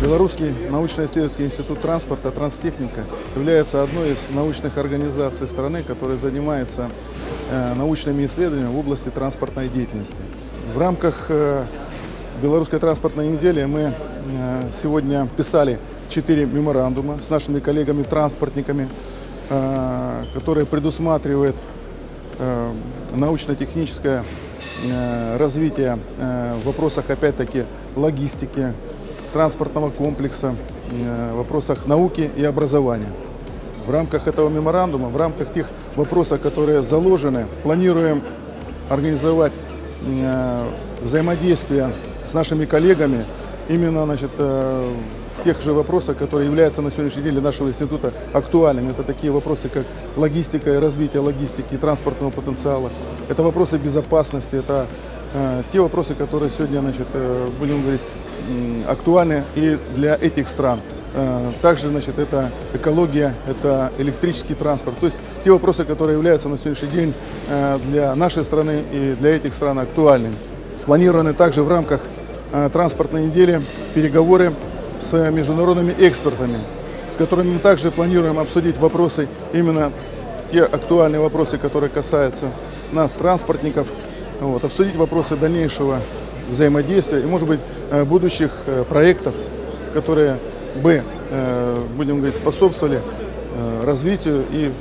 Белорусский научно-исследовательский институт транспорта «Транстехника» является одной из научных организаций страны, которая занимается э, научными исследованиями в области транспортной деятельности. В рамках э, Белорусской транспортной недели мы э, сегодня писали четыре меморандума с нашими коллегами-транспортниками, которые предусматривают научно-техническое развитие в вопросах, опять-таки, логистики, транспортного комплекса, э, в вопросах науки и образования. В рамках этого меморандума, в рамках тех вопросов, которые заложены, планируем организовать э, взаимодействие с нашими коллегами именно значит, э, в тех же вопросах, которые являются на сегодняшний день для нашего института актуальными. Это такие вопросы, как логистика и развитие логистики транспортного потенциала. Это вопросы безопасности, это те вопросы, которые сегодня, значит, э, будем говорить, актуальны и для этих стран. Э, также значит, это экология, это электрический транспорт. То есть те вопросы, которые являются на сегодняшний день э, для нашей страны и для этих стран актуальными. Спланированы также в рамках э, транспортной недели переговоры с международными экспертами, с которыми мы также планируем обсудить вопросы, именно те актуальные вопросы, которые касаются нас, транспортников, вот, обсудить вопросы дальнейшего взаимодействия и, может быть, э, будущих э, проектов, которые бы, э, будем говорить, способствовали развитию и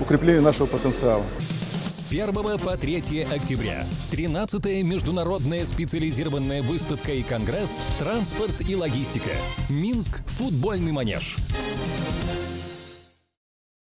укреплению нашего потенциала. С 1 по 3 октября 13-я международная специализированная выставка и конгресс «Транспорт и логистика». Минск. Футбольный манеж.